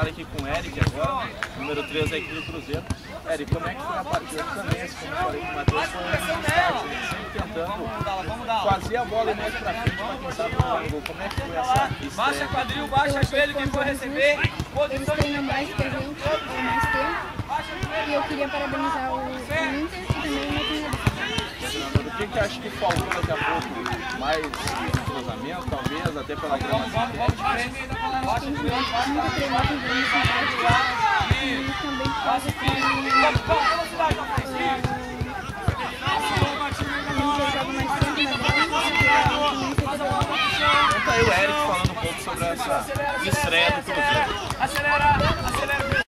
aqui com o Eric agora, número 3 da equipe do Cruzeiro. Eric, como é que foi a partida também? Como eu falei com o Matheus, foi um destaque, né? sempre tentando fazer a bola mais pra frente pra quem sabe no gol. Como é que foi essa estreia? Baixa quadril, baixa joelho, quem for receber. Eles treinam mais gente, há mais tempo. E eu queria parabenizar o, o Inter e também o. Fernando, O que que acha que faltou daqui a pouco? Mais cruzamento, talvez, até pela gramação que é? Acho que a gente nunca treinou com velocidade e também por causa que a gente joga mais tempo na bola, Conta aí o Eric falando um pouco sobre essa estreia do Cruzeiro. Acelera, acelera.